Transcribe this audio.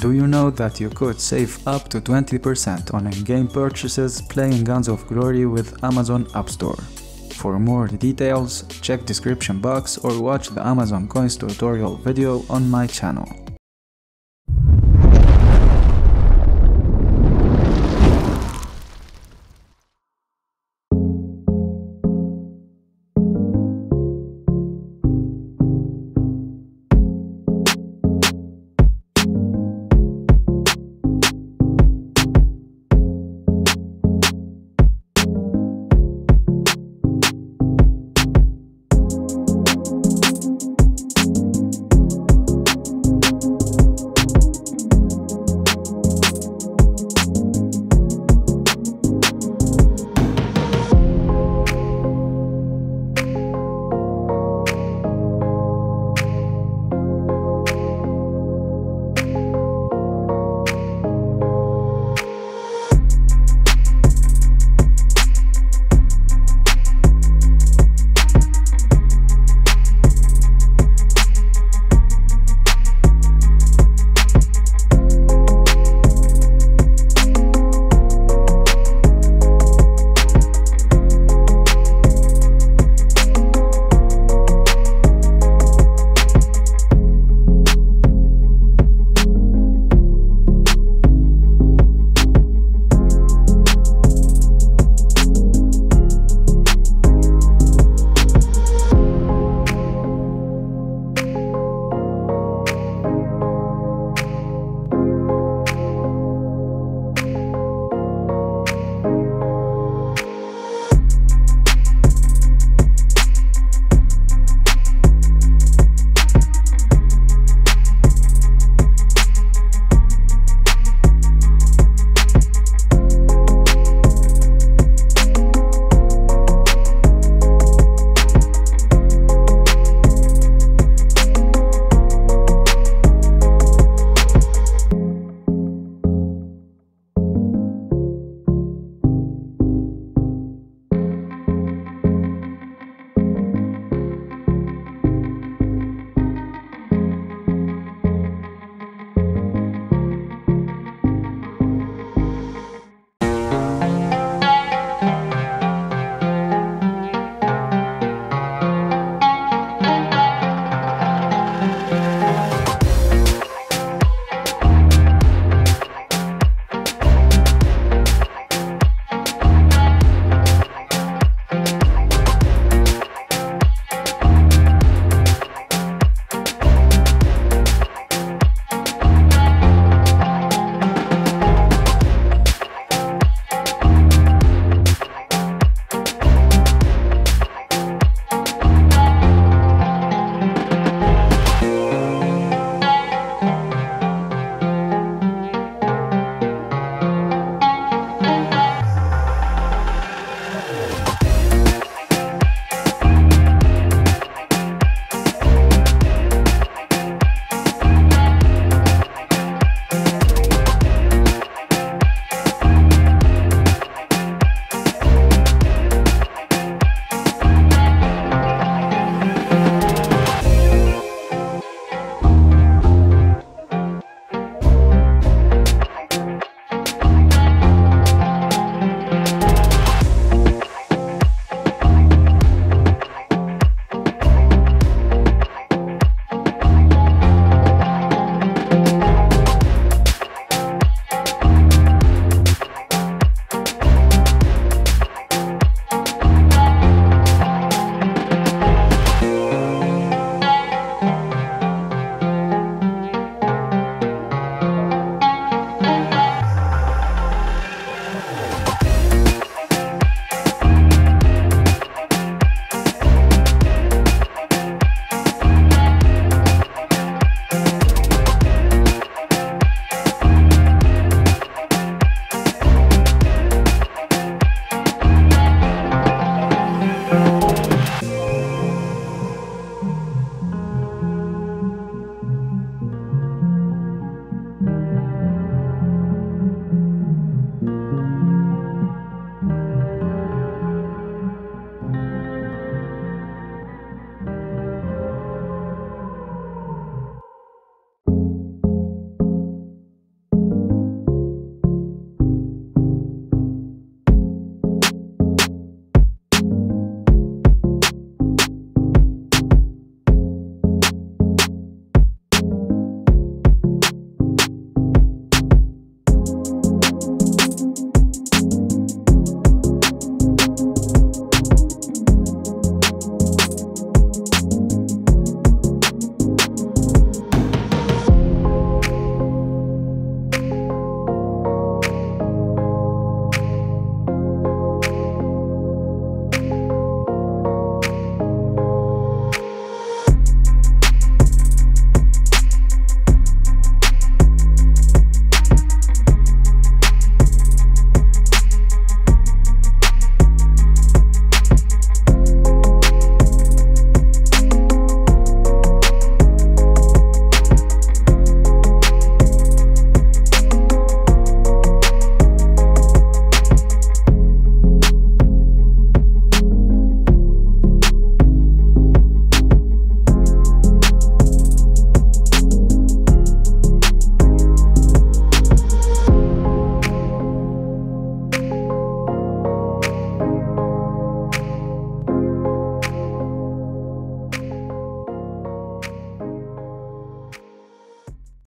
Do you know that you could save up to 20% on in-game purchases playing Guns of Glory with Amazon App Store? For more details, check description box or watch the Amazon Coins tutorial video on my channel.